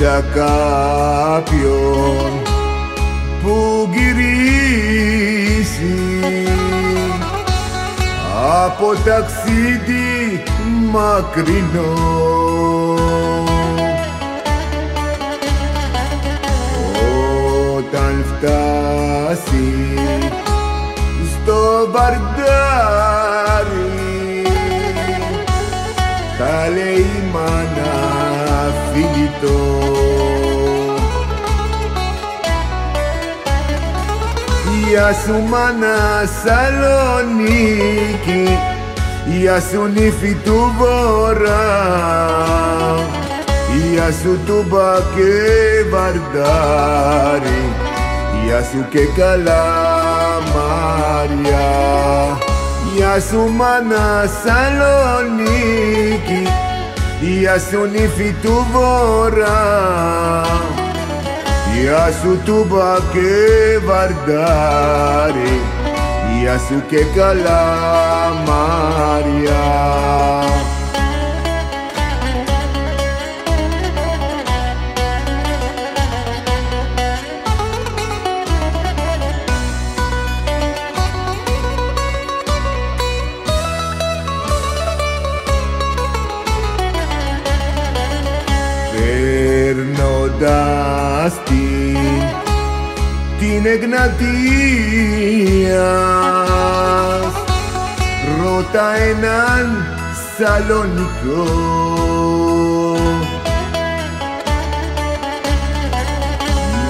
είδα κάποιον που γυρίσει από ταξίδι μακρινό. Όταν φτάσει στο βαρδάρι Γεια σου μάνα Σαλονίκη Γεια σου νύφη του Βορρά Γεια σου τούμπα και βαρδάρι Γεια σου και καλαμάρια Γεια σου μάνα Σαλονίκη Γεια σου νύφη του Βορρά ia su tuba que vardare, ia su que calamaria. Verno dasti την Εγνατία Ρώτα έναν Σαλονικό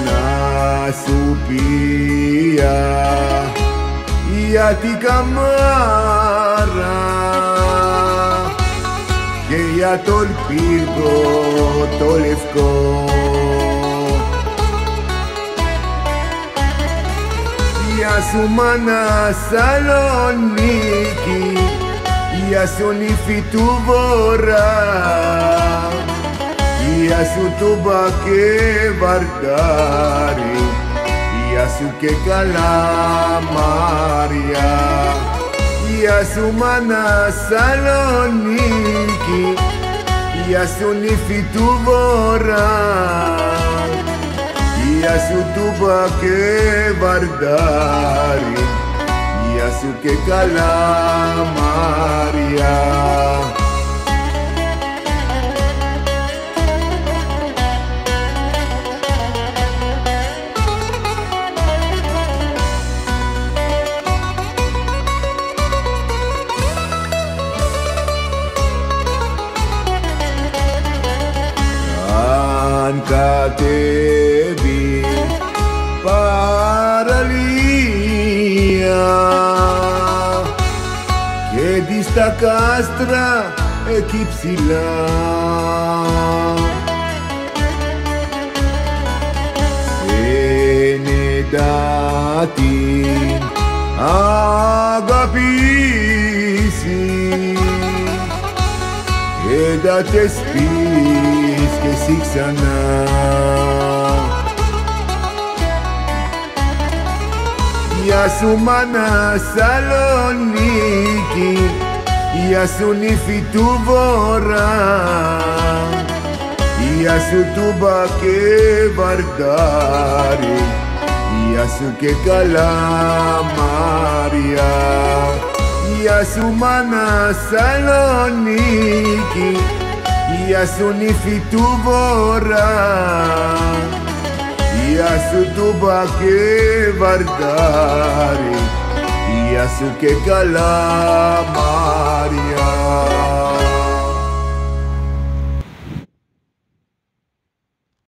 Να σου πει για την καμάρα και για τον πύργο το λευκό. ja su mana saloniki Ja su nifitu vora Ja su su ke kalamaria Ja su mana saloniki Ja su nifitu vora Iasu tuba ke vardari Iasu ke calamaria Cántate παραλία. Και δει στα κάστρα εκεί ψηλά. Φαίνεται την αγαπήσει και θα τες πεις και εσύ ξανά Ya su mana saloniki Ya su nifitu vora Ya su tuba que bardari Ya su que calamaria Ya su mana saloniki Ya su nifitu vora Γεια σου τουμπάκι βαρδάρι, γεια σου και καλά μάρια.